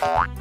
Bye.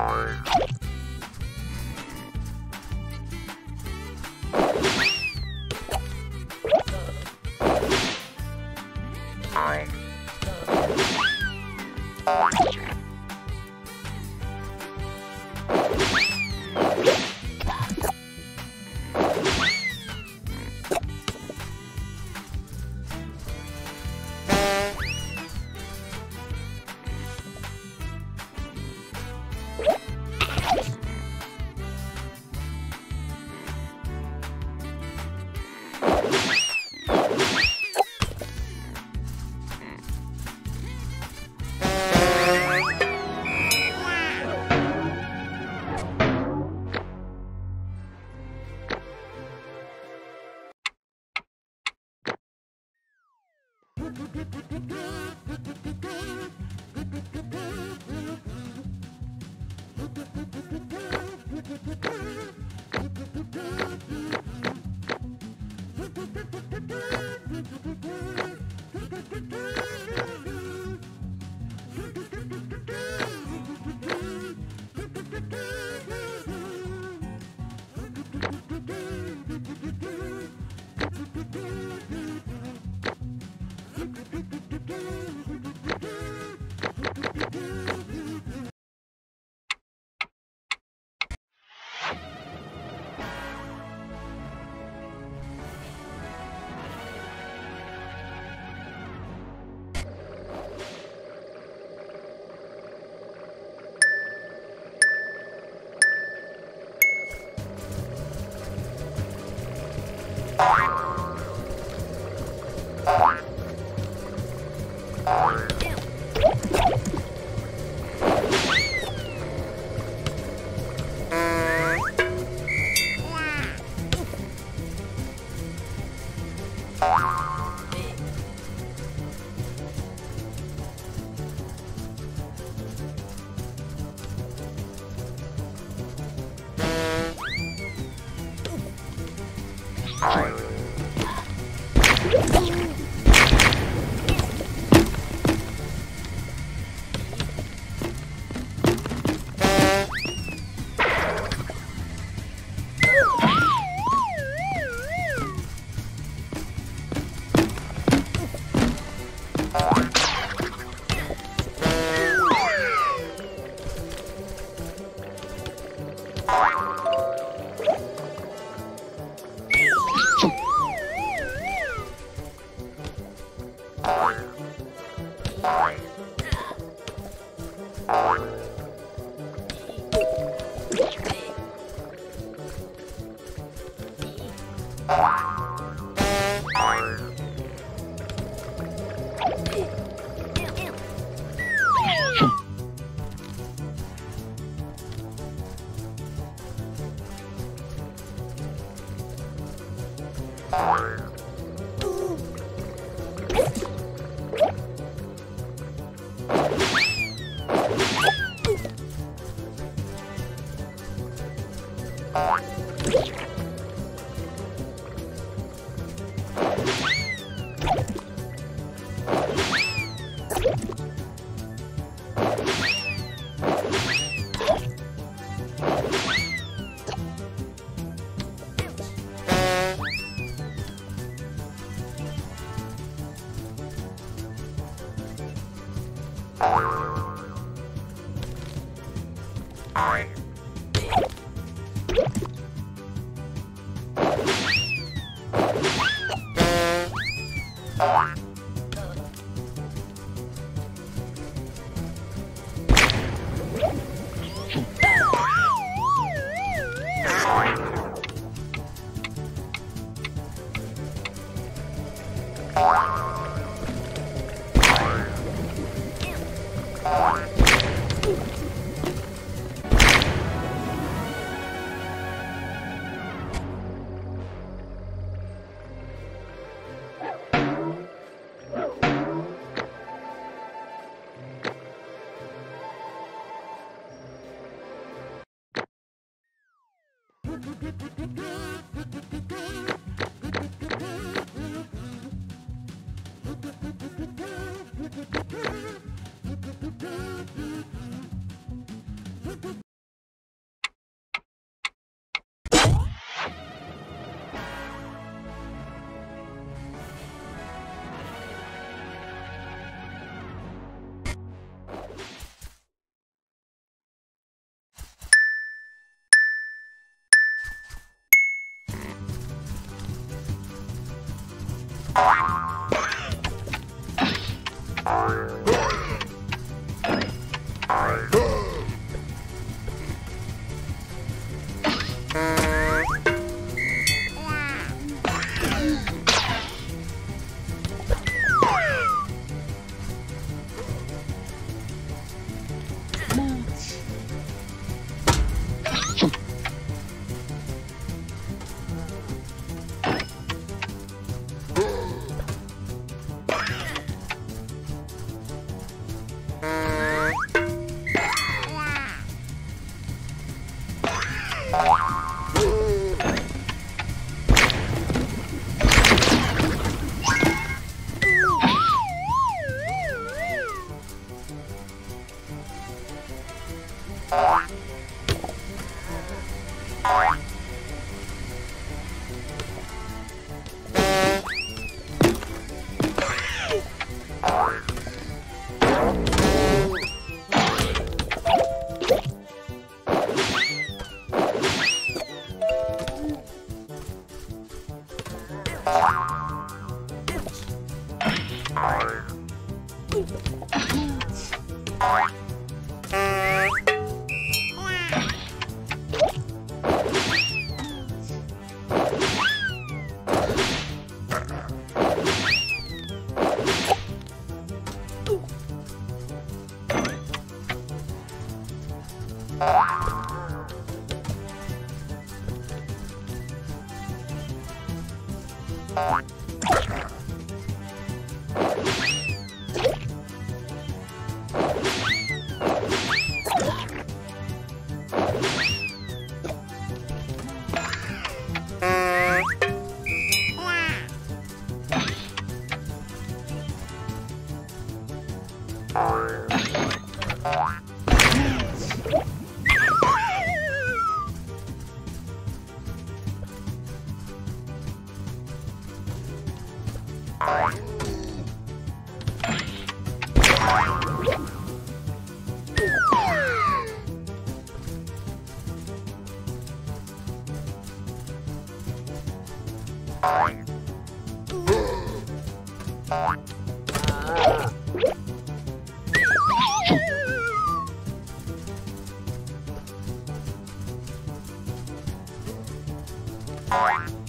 time. Bye. Bye. Bye. Thank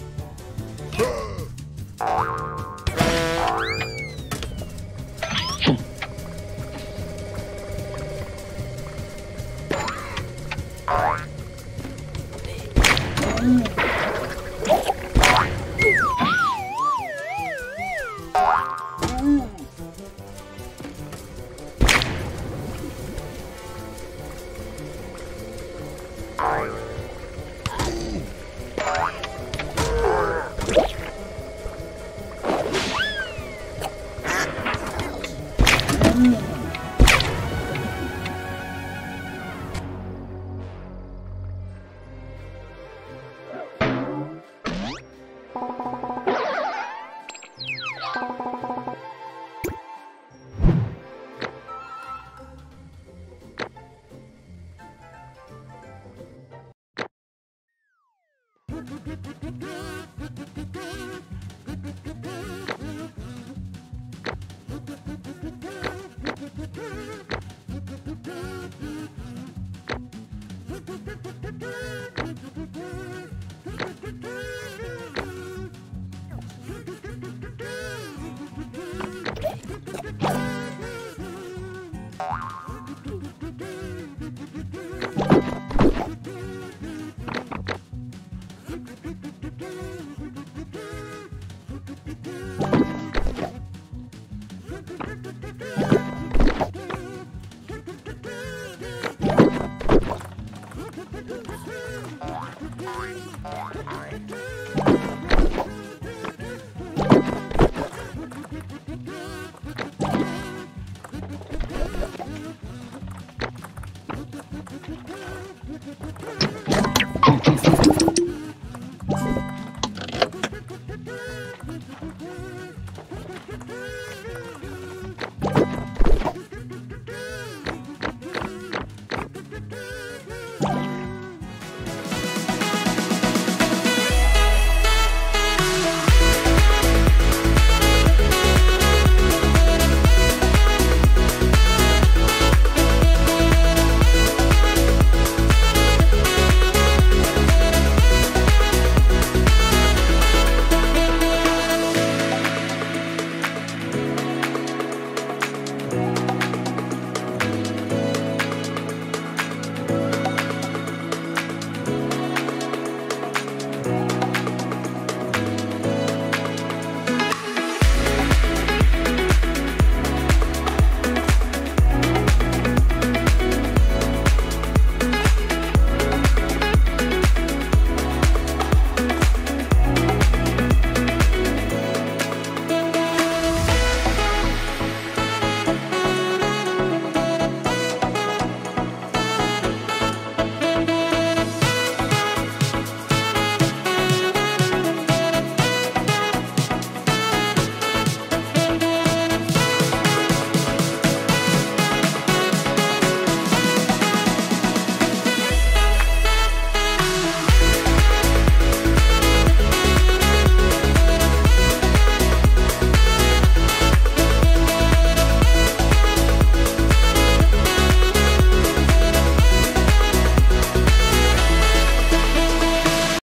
Thank you.